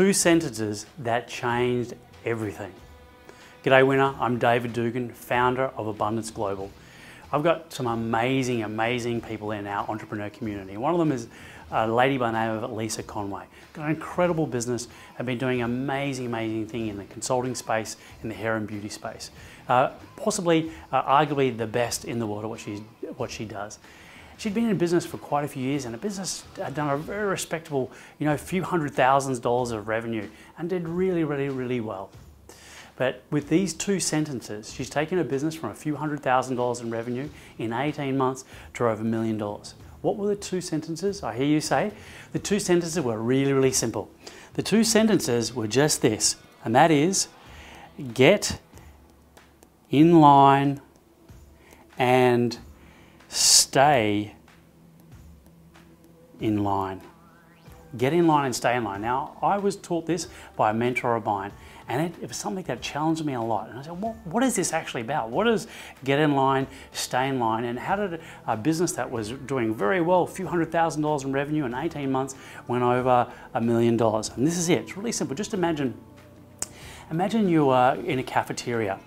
two sentences that changed everything. G'day winner, I'm David Dugan, founder of Abundance Global. I've got some amazing, amazing people in our entrepreneur community. One of them is a lady by the name of Lisa Conway. Got an incredible business and been doing amazing, amazing thing in the consulting space, in the hair and beauty space. Uh, possibly, uh, arguably the best in the world at what she, what she does. She'd been in business for quite a few years and the business had done a very respectable, you know, few hundred thousands dollars of revenue and did really, really, really well. But with these two sentences, she's taken her business from a few hundred thousand dollars in revenue in 18 months to over a million dollars. What were the two sentences? I hear you say. The two sentences were really, really simple. The two sentences were just this, and that is get in line and stay in line. Get in line and stay in line. Now, I was taught this by a mentor of mine, and it, it, was something that challenged me a lot. And I said, what, what is this actually about? What is get in line, stay in line? And how did a business that was doing very well, a few hundred thousand dollars in revenue in 18 months, went over a million dollars? And this is it. It's really simple. Just imagine, imagine you are in a cafeteria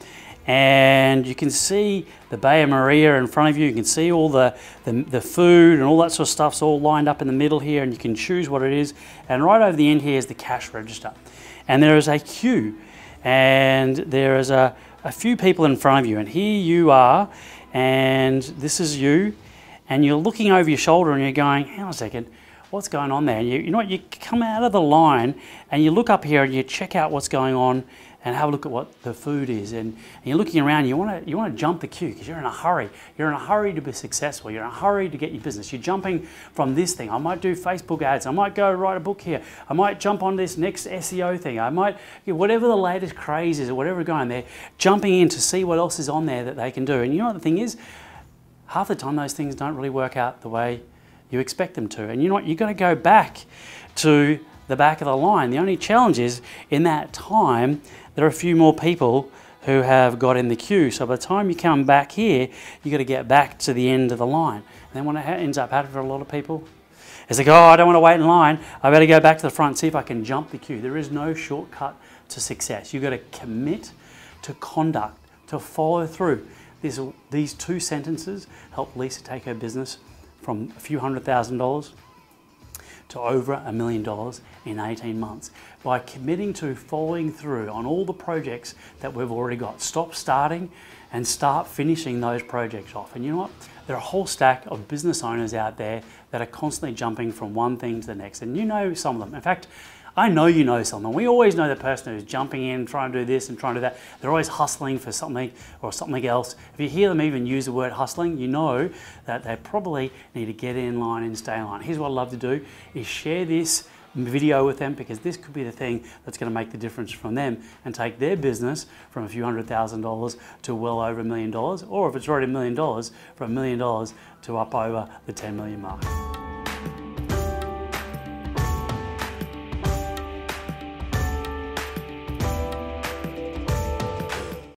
and you can see the bain-marie in front of you. You can see all the, the, the, food and all that sort of stuff's all lined up in the middle here and you can choose what it is. And right over the end here is the cash register and there is a queue and there is a, a few people in front of you and here you are and this is you and you're looking over your shoulder and you're going, hang on a second, what's going on there? And you, you know what, you come out of the line and you look up here and you check out what's going on and have a look at what the food is. And, and you're looking around, you want to you want to jump the queue because you're in a hurry. You're in a hurry to be successful. You're in a hurry to get your business. You're jumping from this thing. I might do Facebook ads. I might go write a book here. I might jump on this next SEO thing. I might whatever the latest craze is or whatever going there, jumping in to see what else is on there that they can do. And you know what the thing is? Half the time those things don't really work out the way you expect them to. And you know what? You're going to go back to the back of the line. The only challenge is in that time, there are a few more people who have got in the queue. So by the time you come back here, you've got to get back to the end of the line. And then what ends up happening for a lot of people is go, oh, I don't want to wait in line. I better go back to the front see if I can jump the queue. There is no shortcut to success. You've got to commit to conduct, to follow through. These, these two sentences helped Lisa take her business from a few hundred thousand dollars to over a million dollars in 18 months by committing to following through on all the projects that we've already got. Stop starting and start finishing those projects off. And you know what? There are a whole stack of business owners out there that are constantly jumping from one thing to the next. And you know some of them. In fact, I know you know someone. We always know the person who's jumping in, trying to do this and trying to do that. They're always hustling for something or something else. If you hear them even use the word hustling, you know that they probably need to get in line and stay in line. Here's what I'd love to do is share this video with them because this could be the thing that's going to make the difference from them and take their business from a few hundred thousand dollars to well over a million dollars or if it's already a million dollars from a million dollars to up over the 10 million mark.